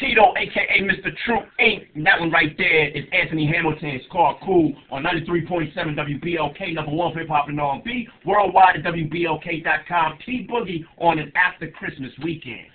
Tito, aka Mr. TRu Ink. And that one right there is Anthony Hamilton. It's Cool on 93.7 WBLK, number one for hip hop and R&B. Worldwide at WBLK.com. T Boogie on an after Christmas weekend.